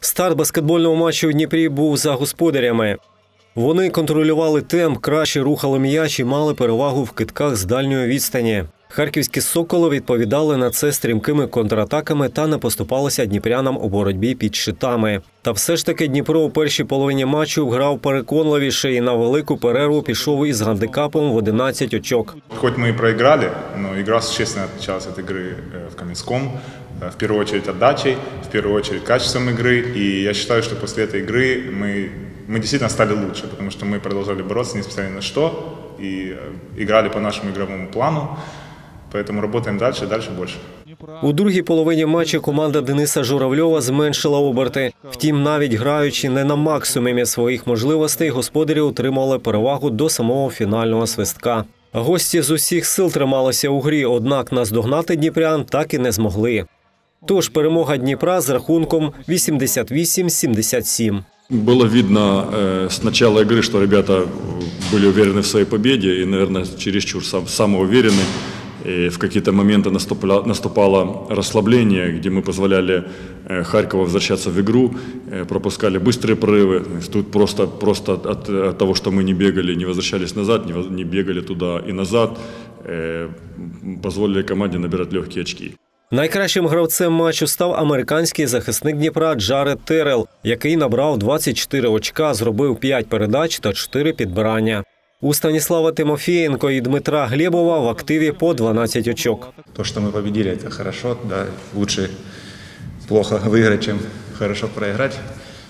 Старт баскетбольного матчу у Дніпрі був за господарями. Вони контролювали темп, краще рухали м'яч і мали перевагу в китках з дальньої відстані. Харківські соколи відповідали на це стрімкими контратаками та не поступалися дніпрянам у боротьбі під щитами. Та все ж таки Дніпро у першій половині матчу грав переконливіше і на велику перерву пішов із гандикапом в 11 очок. Хоть мы и проиграли, но игра существенно отличалась от игры э, в Каменском. Э, В первую очередь отдачей, в первую очередь качеством игры. И я считаю, что после этой игры мы, мы действительно стали лучше, потому что мы продолжали бороться, несмотря ни на что, и э, играли по нашему игровому плану. Поэтому работаем дальше, дальше больше. У другій половині матчу команда Дениса Журавльова зменшила оберти. Втім, навіть граючи не на максимумі своїх можливостей, господарі отримали перевагу до самого фінального свистка. Гості з усіх сил трималися у грі, однак наздогнати дніпрян так і не змогли. Тож перемога Дніпра з рахунком 88-77. Было видно э, с начала игры, что ребята э, были уверены в своей победе и, наверное, чересчур сам, самоуверены. И в какие-то моменты наступало, наступало расслабление, где мы позволяли э, Харькову возвращаться в игру, э, пропускали быстрые прорывы. Тут просто, просто от, от того, что мы не бегали, не возвращались назад, не, воз- не бегали туда и назад, э, позволили команде набирать легкие очки. Найкращим гравцем матчу став американський захисник Дніпра Джаред Терел, який набрав 24 очка, зробив 5 передач та 4 підбирання. У Станіслава Тимофієнко і Дмитра Глєбова в активі по 12 очок. То, что мы победили, это хорошо, да, лучше плохо выиграть, чем хорошо проиграть.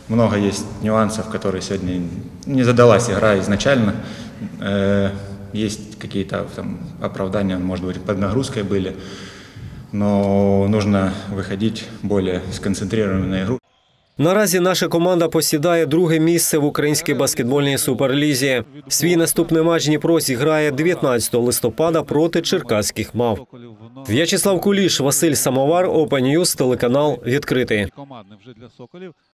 Много есть нюансов, которые сегодня не задалась игра изначально. Э, Есть какие-то там оправдания, может быть, под нагрузкой были, но нужно выходить более сконцентрированно на игру. Наразі наша команда посідає друге місце в українській баскетбольній суперлізі. Свій наступний матч Дніпро зіграє 19 листопада проти черкаських мав. В'ячеслав Куліш, Василь Самовар, Open News, телеканал відкритий.